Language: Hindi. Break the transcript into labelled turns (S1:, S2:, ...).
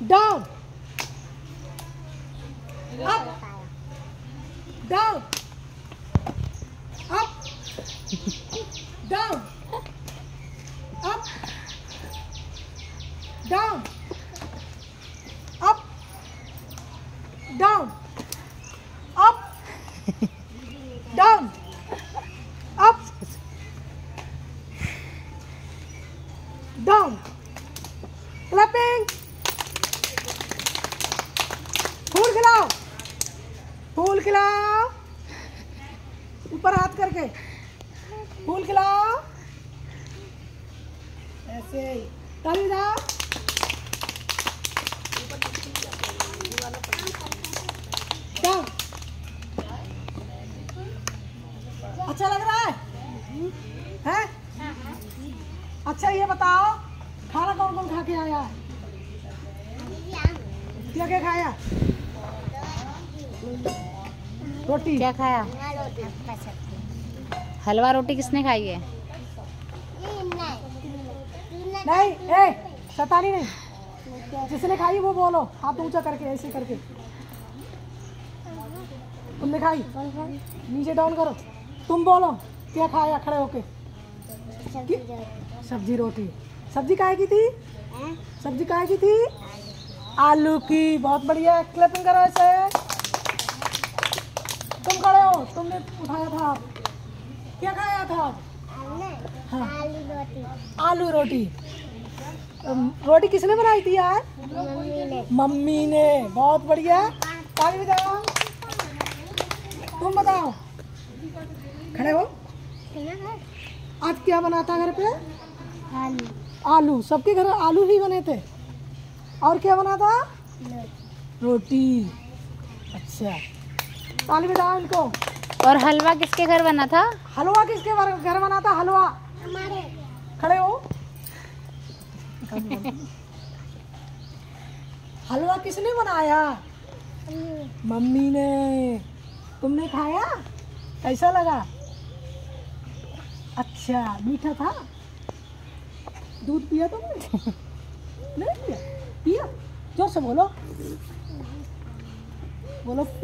S1: Down. Up. Down. Up. Down. Up. Down. Up. Down. Up. Down. Up. Down. Up. Down. खिलाओ। ऊपर हाथ करके। फूल खिलाओ। ऐसे ही। जाओ। अच्छा लग रहा है? हैं? अच्छा ये बताओ, खाना कौन कौन खा के आया है? क्या क्या खाया? रोटी।
S2: क्या खाया? हलवा रोटी किसने खाई है?
S1: नहीं ए शतानी नहीं जिसने खाई वो बोलो हाथ ऊँचा करके ऐसे करके। तुमने खाई? नीचे डाउन करो। तुम बोलो क्या खाया खड़े होके? सब्ज़ी रोटी। सब्ज़ी काहे की थी? सब्ज़ी काहे की थी? आलू की। बहुत बढ़िया। क्लैपिंग करो ऐसे तुम खड़े हो तुमने उठाया था। क्या खाया था? हाँ। आलू रोटी। अम, रोटी किसने बनाई थी यार? मम्मी ने। बहुत बढ़िया। ताली तुम बताओ। खड़े हो। आज क्या बना था घर पे? आलू आलू। सबके घर आलू ही बने थे। और क्या बना था? रोटी। अच्छा। ताली बजाओ इनको।
S2: और हलवा किसके घर बना था?
S1: हलवा किसके घर घर बना था? हलवा। हमारे। खड़े हो। हलवा किसने बनाया? मम्मी ने। तुमने खाया? कैसा लगा? अच्छा मीठा था? दूध पिया तुमने? नहीं पिया। पिया? ज़ोर से बोलो। बोलो पी